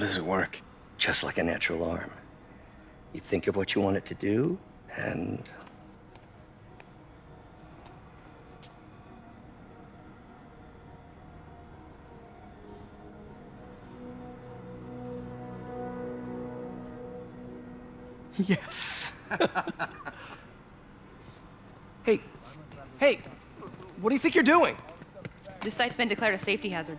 does it work? Just like a natural arm. You think of what you want it to do, and Yes. hey, hey, what do you think you're doing? This site's been declared a safety hazard.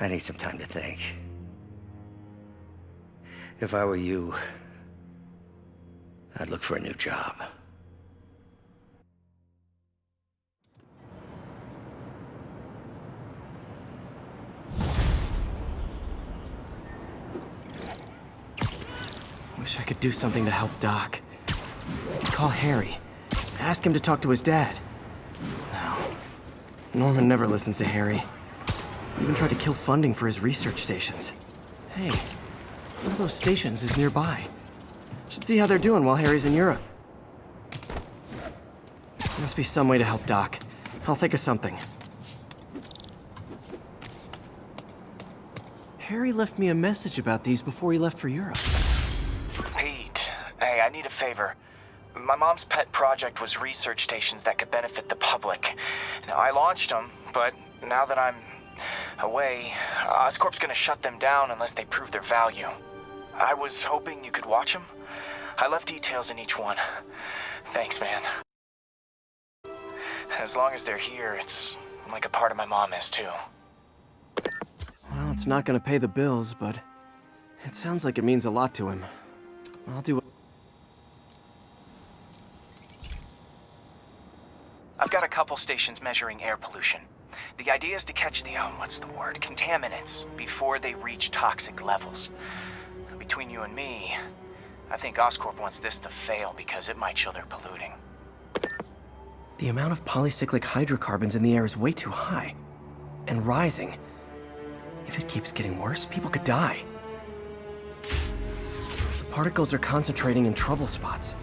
I need some time to think. If I were you, I'd look for a new job. Wish I could do something to help Doc. Call Harry. Ask him to talk to his dad. No. Norman never listens to Harry. Even tried to kill funding for his research stations. Hey, one of those stations is nearby. Should see how they're doing while Harry's in Europe. There Must be some way to help Doc. I'll think of something. Harry left me a message about these before he left for Europe. Pete, hey, I need a favor. My mom's pet project was research stations that could benefit the public. Now, I launched them, but now that I'm away, Oscorp's gonna shut them down unless they prove their value. I was hoping you could watch them. I left details in each one. Thanks, man. As long as they're here, it's like a part of my mom is too. Well, it's not gonna pay the bills, but it sounds like it means a lot to him. I'll do it. I've got a couple stations measuring air pollution. The idea is to catch the, um, what's the word, contaminants before they reach toxic levels. Between you and me, I think Oscorp wants this to fail because it might show they're polluting. The amount of polycyclic hydrocarbons in the air is way too high. And rising. If it keeps getting worse, people could die. The particles are concentrating in trouble spots.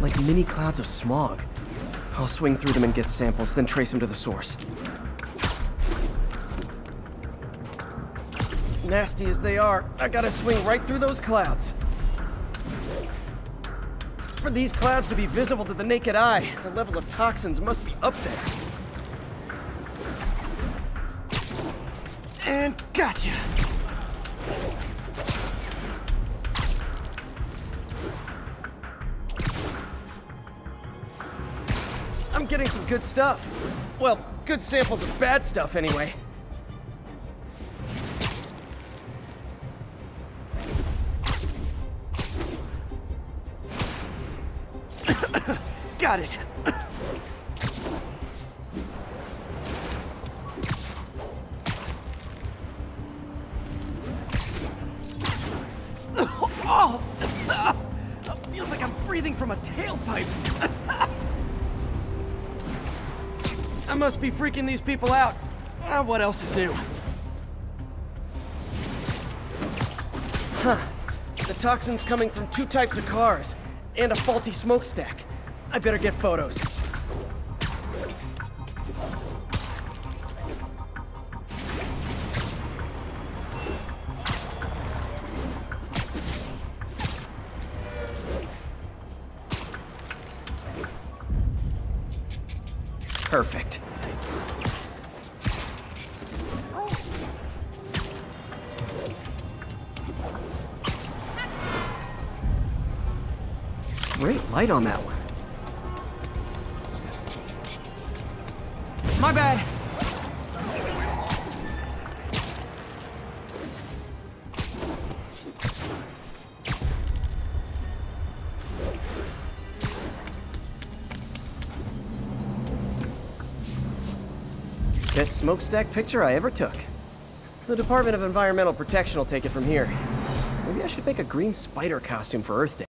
Like mini clouds of smog. I'll swing through them and get samples, then trace them to the source. Nasty as they are, I gotta swing right through those clouds. For these clouds to be visible to the naked eye, the level of toxins must be up there. And gotcha! I'm getting some good stuff. Well, good samples of bad stuff anyway. Got it. Oh! Feels like I'm breathing from a tailpipe. I must be freaking these people out. Ah, what else is new? Huh. The toxin's coming from two types of cars, and a faulty smokestack. I better get photos. Perfect. Great light on that one. My bad. Best smokestack picture I ever took. The Department of Environmental Protection will take it from here. Maybe I should make a green spider costume for Earth Day.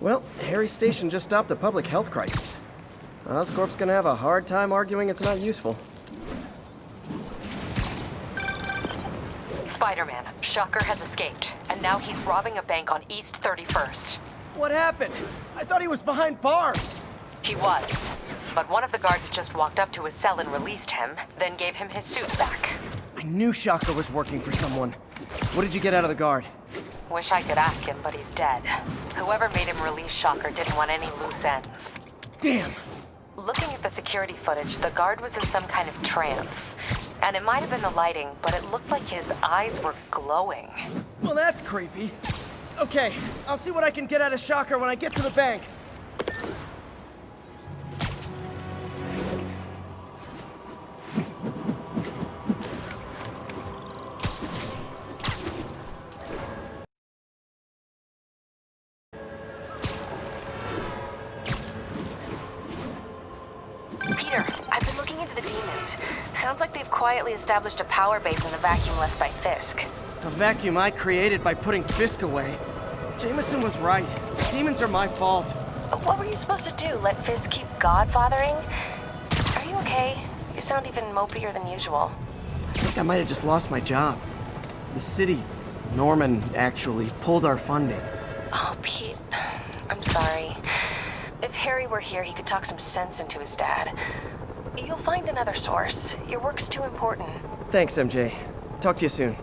Well, Harry Station just stopped a public health crisis. Oscorp's gonna have a hard time arguing it's not useful. Spider-Man, Shocker has escaped, and now he's robbing a bank on East 31st. What happened? I thought he was behind bars. He was, but one of the guards just walked up to his cell and released him, then gave him his suit back. I knew Shocker was working for someone. What did you get out of the guard? Wish I could ask him, but he's dead. Whoever made him release Shocker didn't want any loose ends. Damn! Looking at the security footage, the guard was in some kind of trance. And it might have been the lighting, but it looked like his eyes were glowing. Well, that's creepy. Okay, I'll see what I can get out of Shocker when I get to the bank. Sounds like they've quietly established a power base in the vacuum left by Fisk. A vacuum I created by putting Fisk away. Jameson was right. Demons are my fault. But what were you supposed to do? Let Fisk keep godfathering? Are you okay? You sound even mopier than usual. I think I might have just lost my job. The city, Norman, actually, pulled our funding. Oh, Pete. I'm sorry. If Harry were here, he could talk some sense into his dad. You'll find another source. Your work's too important. Thanks, MJ. Talk to you soon.